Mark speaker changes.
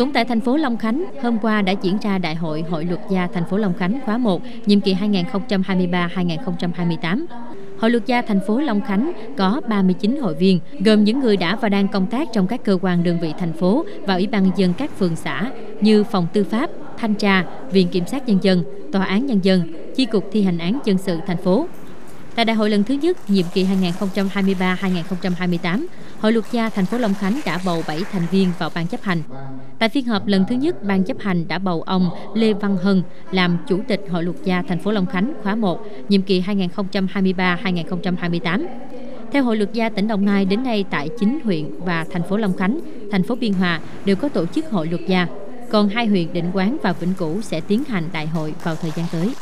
Speaker 1: Cũng tại thành phố Long Khánh, hôm qua đã diễn ra Đại hội Hội luật gia thành phố Long Khánh khóa 1, nhiệm kỳ 2023-2028. Hội luật gia thành phố Long Khánh có 39 hội viên, gồm những người đã và đang công tác trong các cơ quan đơn vị thành phố và Ủy ban nhân dân các phường xã như Phòng Tư pháp, Thanh tra, Viện Kiểm sát Nhân dân, Tòa án Nhân dân, Chi cục thi hành án dân sự thành phố. Tại đại hội lần thứ nhất, nhiệm kỳ 2023-2028, Hội luật gia thành phố Long Khánh đã bầu 7 thành viên vào ban chấp hành. Tại phiên họp lần thứ nhất, ban chấp hành đã bầu ông Lê Văn Hân làm chủ tịch Hội luật gia thành phố Long Khánh khóa 1, nhiệm kỳ 2023-2028. Theo Hội luật gia tỉnh Đồng Nai đến nay tại 9 huyện và thành phố Long Khánh, thành phố Biên Hòa đều có tổ chức hội luật gia. Còn hai huyện Định Quán và Vĩnh Cửu sẽ tiến hành đại hội vào thời gian tới.